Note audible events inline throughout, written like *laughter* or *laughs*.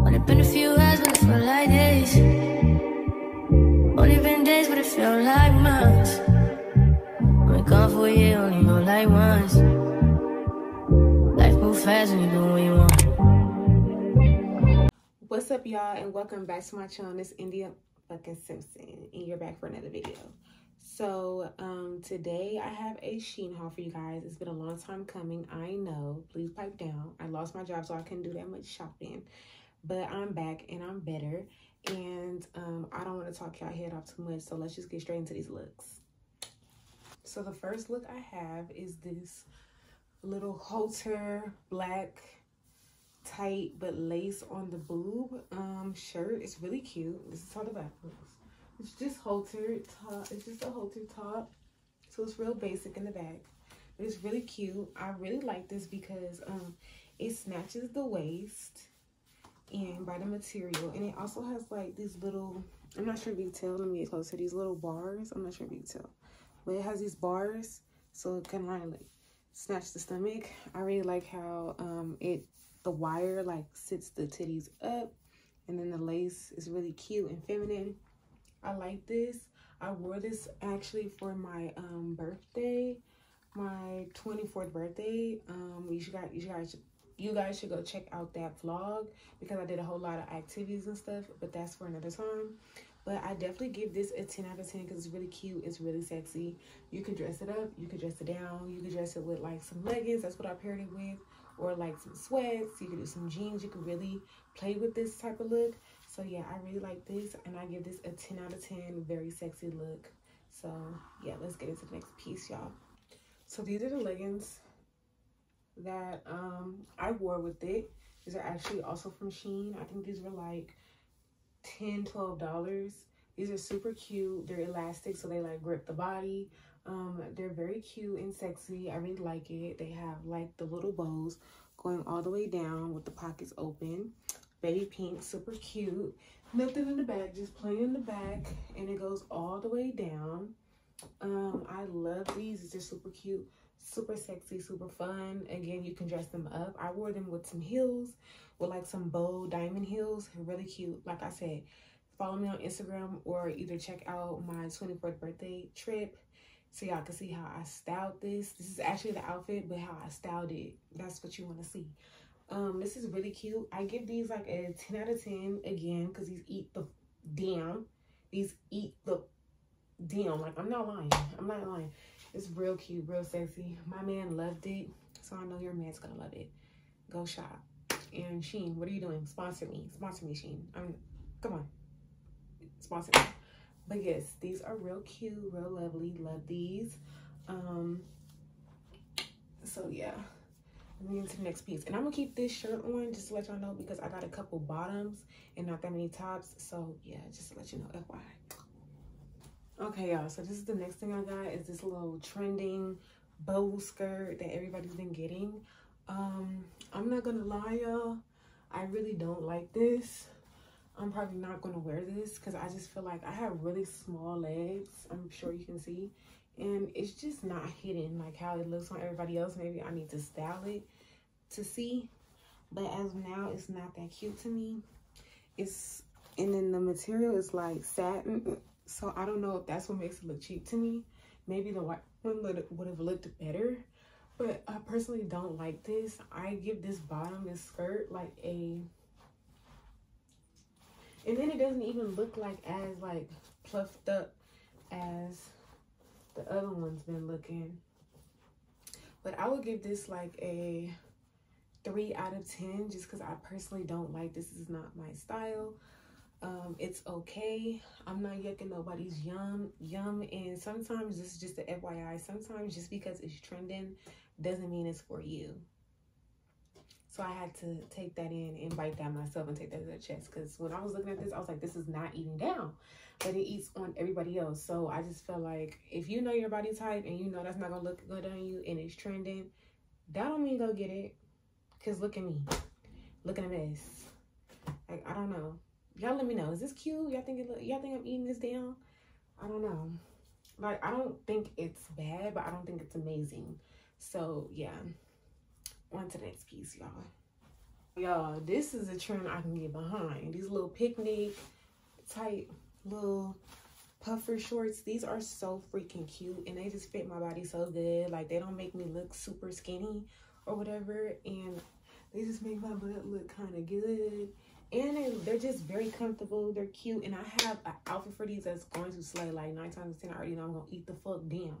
Only been a few hours, but it like days. Only been days, but it like months. For a only like once. Life move fast you do what you want. What's up, y'all, and welcome back to my channel. It's India fucking Simpson, and you're back for another video. So, um, today I have a Shein haul for you guys. It's been a long time coming. I know. Please pipe down. I lost my job, so I couldn't do that much shopping. But I'm back, and I'm better. And um, I don't want to talk y'all head off too much, so let's just get straight into these looks. So, the first look I have is this little halter black tight but lace on the boob um shirt. It's really cute. This is how the back looks it's just halter top it's just a halter top. So it's real basic in the back but it's really cute. I really like this because um it snatches the waist and by the material. And it also has like these little i'm not sure if you can tell let me get closer these little bars. I'm not sure if you can tell. But it has these bars so it can like snatch the stomach. I really like how um it the wire like sits the titties up. And then the lace is really cute and feminine. I like this. I wore this actually for my um birthday my 24th birthday. Um you should got you guys you guys should go check out that vlog because i did a whole lot of activities and stuff but that's for another time but i definitely give this a 10 out of 10 because it's really cute it's really sexy you can dress it up you can dress it down you can dress it with like some leggings that's what i paired it with or like some sweats. You could do some jeans. You could really play with this type of look. So yeah, I really like this and I give this a 10 out of 10. Very sexy look. So yeah, let's get into the next piece, y'all. So these are the leggings that um I wore with it. These are actually also from Shein. I think these were like 10 $12. These are super cute. They're elastic, so they like grip the body. Um, they're very cute and sexy. I really like it. They have like the little bows going all the way down with the pockets open. Baby pink, super cute. Nothing in the back, just plain in the back. And it goes all the way down. Um, I love these. Just super cute, super sexy, super fun. Again, you can dress them up. I wore them with some heels, with like some bow diamond heels. Really cute. Like I said, follow me on Instagram or either check out my 24th birthday trip so y'all can see how I styled this. This is actually the outfit, but how I styled it. That's what you want to see. Um, this is really cute. I give these like a 10 out of 10 again because these eat the damn. These eat the damn. Like, I'm not lying. I'm not lying. It's real cute, real sexy. My man loved it, so I know your man's gonna love it. Go shop. And Shein, what are you doing? Sponsor me. Sponsor me, Shein. I'm, come on. Sponsor me but yes these are real cute real lovely love these um so yeah me into the next piece and i'm gonna keep this shirt on just to let y'all know because i got a couple bottoms and not that many tops so yeah just to let you know fyi okay y'all so this is the next thing i got is this little trending bow skirt that everybody's been getting um i'm not gonna lie y'all i really don't like this I'm probably not to wear this because I just feel like I have really small legs. I'm sure you can see. And it's just not hidden like how it looks on everybody else. Maybe I need to style it to see. But as now, it's not that cute to me. It's And then the material is like satin. So I don't know if that's what makes it look cheap to me. Maybe the white one would have looked better. But I personally don't like this. I give this bottom, this skirt, like a and then it doesn't even look like as like pluffed up as the other one's been looking. But I would give this like a 3 out of 10 just because I personally don't like this is not my style. Um, it's okay. I'm not yucking nobody's yum yum and sometimes this is just a FYI. Sometimes just because it's trending doesn't mean it's for you. So I had to take that in and bite down myself and take that to the chest. Because when I was looking at this, I was like, this is not eating down. But it eats on everybody else. So I just felt like if you know your body type and you know that's not going to look good on you and it's trending, that don't mean go get it. Because look at me. Look at a mess. Like, I don't know. Y'all let me know. Is this cute? Y'all think, y'all think I'm eating this down? I don't know. Like, I don't think it's bad, but I don't think it's amazing. So, yeah on to the next piece, y'all. Y'all, this is a trend I can get behind. These little picnic type little puffer shorts. These are so freaking cute and they just fit my body so good. Like they don't make me look super skinny or whatever. And they just make my butt look kind of good. And they're just very comfortable. They're cute. And I have an outfit for these that's going to slay like nine times 10. I already know I'm to eat the fuck down.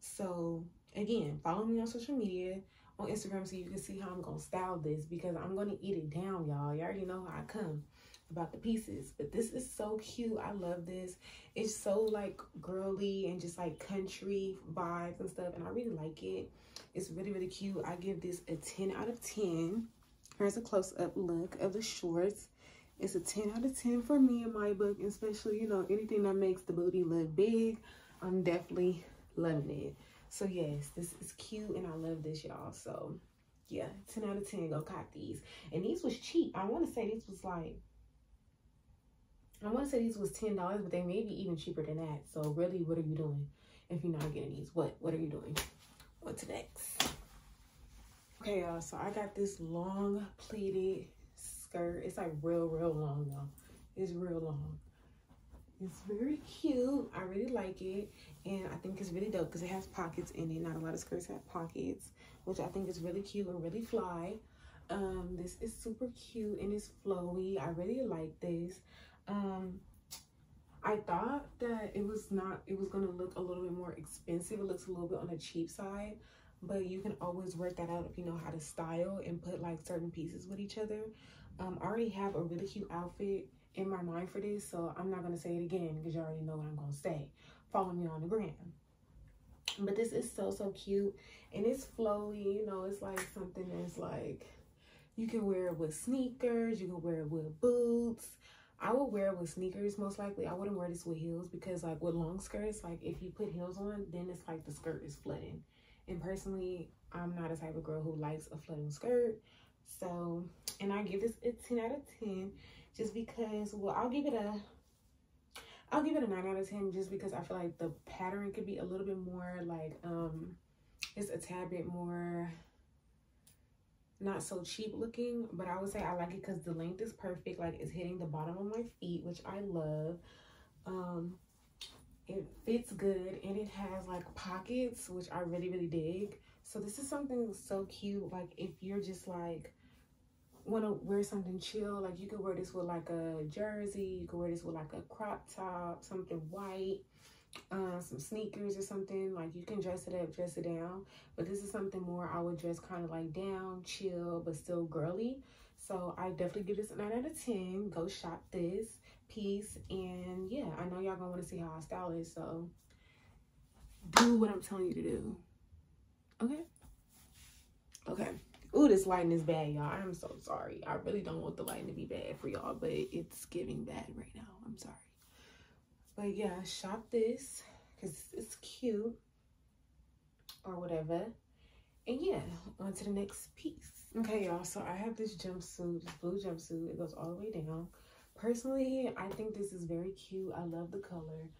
So again, follow me on social media on Instagram so you can see how I'm to style this because I'm to eat it down, y'all. You already know how I come about the pieces. But this is so cute. I love this. It's so like girly and just like country vibes and stuff. And I really like it. It's really, really cute. I give this a 10 out of 10. Here's a close-up look of the shorts. It's a 10 out of 10 for me in my book, especially, you know, anything that makes the booty look big. I'm definitely loving it. So yes, this is cute and I love this, y'all. So yeah, 10 out of 10, go cop these. And these was cheap. I want to say these was like, I want to say these was $10, but they may be even cheaper than that. So really, what are you doing if you're not getting these? What, what are you doing? What's next? Okay, y'all, so I got this long pleated skirt. It's like real, real long, y'all. It's real long. It's very cute. I really like it. And I think it's really dope because it has pockets in it. Not a lot of skirts have pockets, which I think is really cute and really fly. Um, this is super cute and it's flowy. I really like this. Um, I thought that it was not, it was going to look a little bit more expensive. It looks a little bit on the cheap side, but you can always work that out if you know how to style and put like certain pieces with each other. Um, I already have a really cute outfit in my mind for this, so I'm not going to say it again because you already know what I'm going to say. Follow me on the gram. But this is so, so cute. And it's flowy, you know, it's like something that's like, you can wear it with sneakers, you can wear it with boots. I would wear it with sneakers most likely. I wouldn't wear this with heels because like with long skirts, like if you put heels on, then it's like the skirt is flooding. And personally, I'm not a type of girl who likes a flooding skirt. So, and I give this a 10 out of 10 just because, well, I'll give it a, I'll give it a 9 out of 10 just because I feel like the pattern could be a little bit more like, um, it's a tad bit more not so cheap looking. But i would say i like it because the length is perfect. Like it's hitting the bottom of my feet which i love. Um it fits good and it has like pockets which i really really dig. So this is something so cute like if you're just like want to wear something chill like you could wear this with like a jersey you could wear this with like a crop top something white uh, some sneakers or something like you can dress it up dress it down but this is something more i would dress kind of like down chill but still girly so i definitely give this a 9 out of 10 go shop this piece and yeah i know y'all gonna want to see how i style it so do what i'm telling you to do okay okay Ooh, this lighting is bad, y'all. I'm so sorry. I really don't want the lighting to be bad for y'all, but it's giving bad right now. I'm sorry. But yeah, shop this because it's cute or whatever. And yeah, on to the next piece. Okay, y'all. So I have this jumpsuit, this blue jumpsuit. It goes all the way down. Personally, I think this is very cute. I love the color.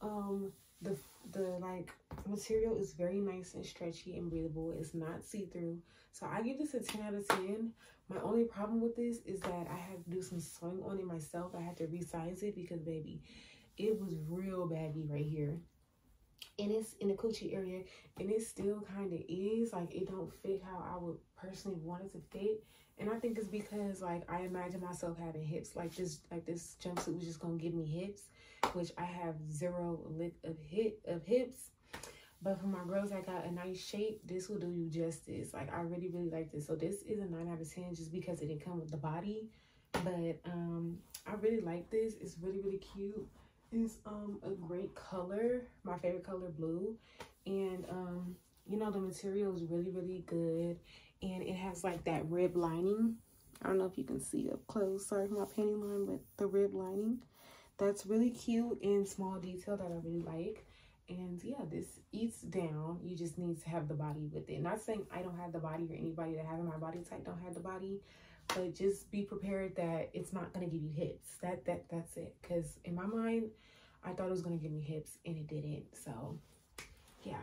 Um, the the like material is very nice and stretchy and breathable. It's not see-through. So I give this a 10 out of 10. My only problem with this is that I had to do some sewing on it myself. I had to resize it because baby, it was real baggy right here. And it's in the coochie area and it still kind of is like it don't fit how i would personally want it to fit. And i think it's because like i imagine myself having hips like this like this jumpsuit was just gonna give me hips which i have zero lick of hip of hips. But for my girls that got a nice shape this will do you justice. Like i really really like this. So this is a 9 out of 10 just because it didn't come with the body. But um i really like this. It's really really cute is um a great color my favorite color blue. And um you know the material is really really good. And it has like that rib lining. I don't know if you can see up close. Sorry my panty line but the rib lining. That's really cute and small detail that i really like. And yeah this eats down. You just need to have the body with it. Not saying i don't have the body or anybody that has my body type don't have the body but just be prepared that it's not going to give you hips that that that's it because in my mind i thought it was going to give me hips and it didn't so yeah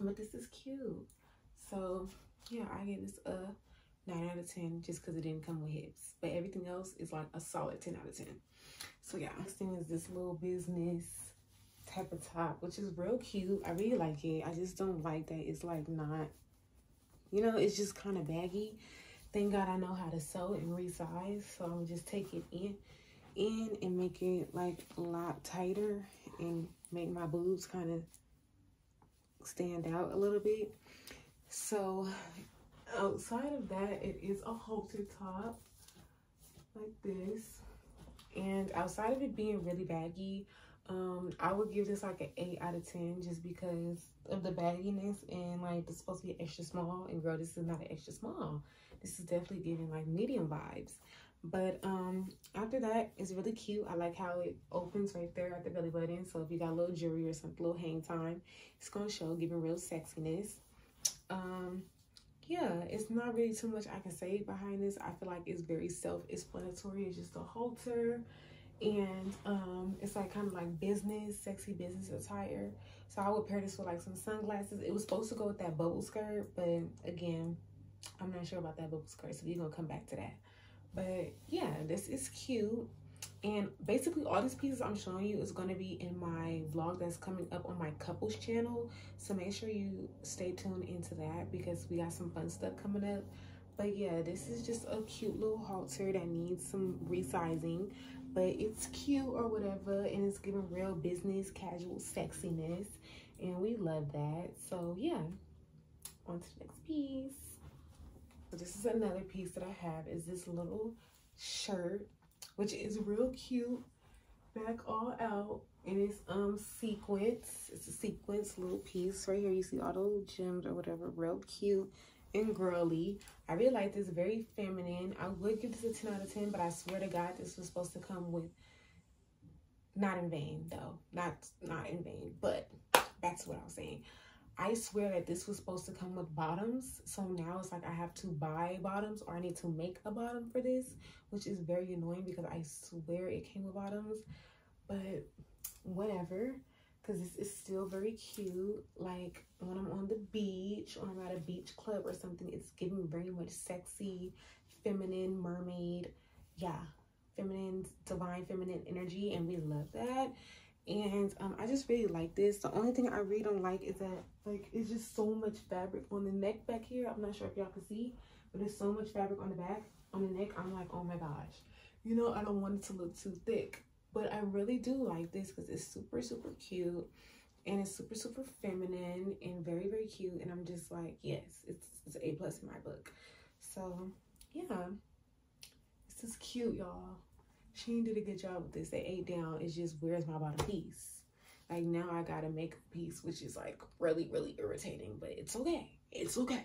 but this is cute so yeah i gave this a 9 out of 10 just because it didn't come with hips. But everything else is like a solid 10 out of 10. So yeah, next thing is this little business type of top, which is real cute. I really like it. I just don't like that it's like not, you know, it's just kind of baggy. Thank God I know how to sew and resize. So I'm just take it in, in and make it like a lot tighter and make my boobs kind of stand out a little bit. So outside of that, it is a halter top like this. And outside of it being really baggy, um, I would give this like an 8 out of 10 just because of the bagginess and like it's supposed to be extra small. And girl, this is not an extra small. This is definitely giving like medium vibes. But um, after that, it's really cute. I like how it opens right there at the belly button. So if you got a little jewelry or some little hang time, it's going to show, giving real sexiness. Um, yeah, it's not really too much I can say behind this. I feel like it's very self-explanatory. It's just a halter and um it's like kind of like business sexy business attire so i would pair this with like some sunglasses it was supposed to go with that bubble skirt but again i'm not sure about that bubble skirt so we're gonna come back to that. But yeah this is cute. And basically all these pieces i'm showing you is to be in my vlog that's coming up on my couples channel. So make sure you stay tuned into that because we got some fun stuff coming up. But yeah this is just a cute little halter that needs some resizing. But it's cute or whatever and it's giving real business casual sexiness. And we love that. So yeah on to the next piece this is another piece that i have is this little shirt which is real cute back all out and it's um sequence it's a sequence little piece right here you see all those gems or whatever real cute and girly. I really like this, very feminine. I would give this a 10 out of 10, but I swear to God, this was supposed to come with, not in vain though, not, not in vain, but back to what I was saying. I swear that this was supposed to come with bottoms. So now it's like I have to buy bottoms or I need to make a bottom for this, which is very annoying because I swear it came with bottoms. But whatever because this is still very cute. Like when I'm on the beach or I'm at a beach club or something, it's giving very much sexy, feminine, mermaid. Yeah, feminine, divine feminine energy. And we love that. And um, I just really like this. The only thing I really don't like is that like it's just so much fabric on the neck back here. I'm not sure if y'all can see, but there's so much fabric on the back, on the neck. I'm like, oh my gosh. You know, I don't want it to look too thick. But I really do like this because it's super, super cute. And it's super, super feminine and very, very cute. And I'm just like, yes, it's, it's A plus in my book. So, yeah. This is cute, y'all. She did a good job with this. They ate down. It's just, where's my bottom piece? Like, now I got to make a piece, which is, like, really, really irritating. But it's okay. It's okay.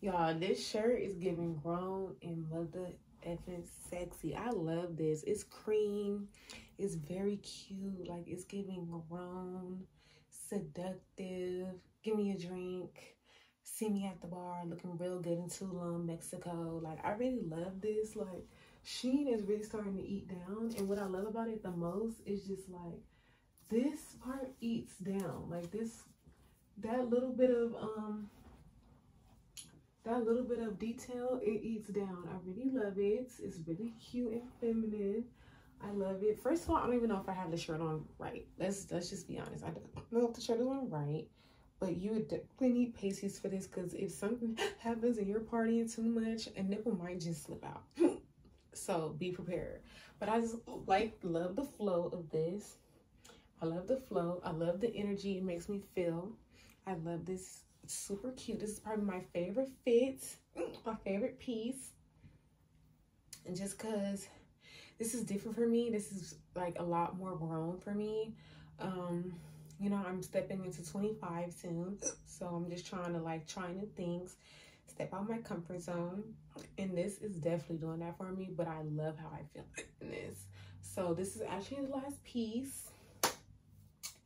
Y'all, this shirt is giving grown and mother effing sexy. I love this. It's cream. It's very cute. Like it's giving grown, seductive. Give me a drink. See me at the bar looking real good in Tulum, Mexico. Like I really love this. Like Shein is really starting to eat down. And what I love about it the most is just like this part eats down. Like this, that little bit of um that little bit of detail it eats down. I really love it. It's really cute and feminine. I love it. First of all i don't even know if i have the shirt on right. Let's let's just be honest. I don't know if the shirt is on right but you would definitely need pasties for this because if something *laughs* happens and you're partying too much a nipple might just slip out *laughs* so be prepared but i just like love the flow of this i love the flow i love the energy it makes me feel i love this super cute. This is probably my favorite fit, my favorite piece. And just because this is different for me, this is like a lot more grown for me. Um, you know, I'm stepping into 25 soon. So I'm just trying to like try new things, step out my comfort zone. And this is definitely doing that for me, but I love how I feel *laughs* in this. So this is actually the last piece.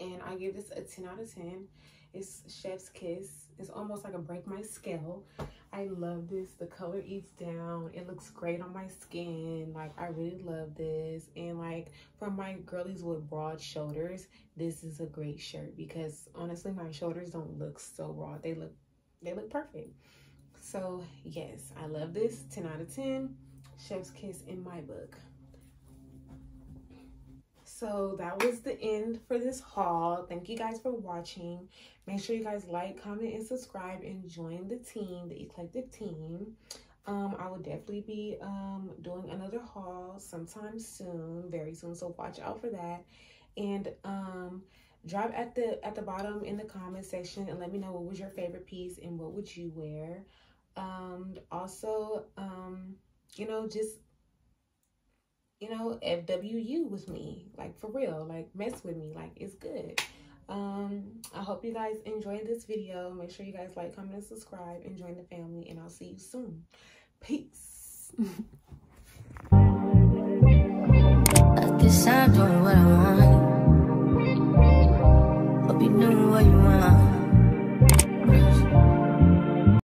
And I give this a 10 out of 10. It's Chef's Kiss. It's almost like a break my scale. I love this. The color eats down. It looks great on my skin. Like, I really love this. And, like, for my girlies with broad shoulders, this is a great shirt because, honestly, my shoulders don't look so broad. They look, they look perfect. So yes, I love this. 10 out of 10. Chef's kiss in my book. So that was the end for this haul. Thank you guys for watching. Make sure you guys like, comment, and subscribe and join the team, the Eclectic team. Um, I will definitely be um, doing another haul sometime soon, very soon. So watch out for that. And um, drop at the at the bottom in the comment section and let me know what was your favorite piece and what would you wear. Um, also, um, you know, just you know, FWU with me, like for real, like mess with me, like it's good. Um, I hope you guys enjoyed this video. Make sure you guys like, comment, and subscribe and join the family, and I'll see you soon. Peace. Doing what I want. Hope you what you